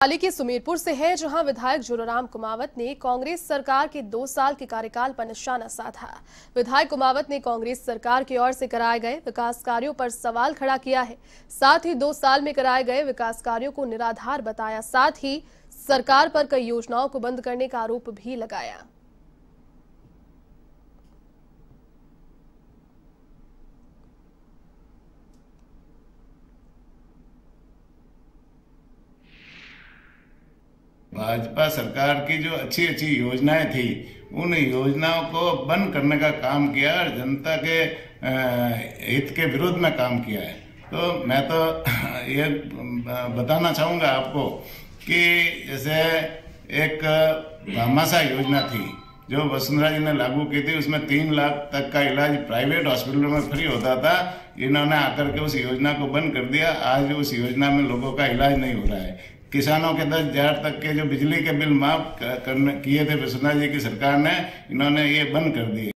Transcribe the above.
पाली के सुमेरपुर से है, जहाँ विधायक जोराराम कुमावत ने कांग्रेस सरकार के दो साल के कार्यकाल पर निशाना साधा। विधायक कुमावत ने कांग्रेस सरकार की ओर से कराए गए विकास कार्यों पर सवाल खड़ा किया है। साथ ही दो साल में कराए गए विकास कार्यों को निराधार बताया। साथ ही सरकार पर कई योजनाओं को बंद करने का आरोप भी लगाया। भाजपा सरकार की जो अच्छी अच्छी योजनाएँ थी, उन योजनाओं को बंद करने का काम किया और जनता के हित के विरोध में काम किया है। तो मैं तो ये बताना चाहूँगा आपको कि जैसे एक भामाशाह योजना थी, जो वसुंधरा जी ने लागू की थी, उसमें तीन लाख तक का इलाज प्राइवेट हॉस्पिटलों में फ्री होता था इन्होंने आकर के उस योजना को बंद कर दिया। आज उस योजना में लोगों का इलाज नहीं हो रहा है। किसानों के दस हज़ार तक के जो बिजली के बिल माफ़ करने, किए थे वसुंधरा जी की सरकार ने, इन्होंने ये बंद कर दिए।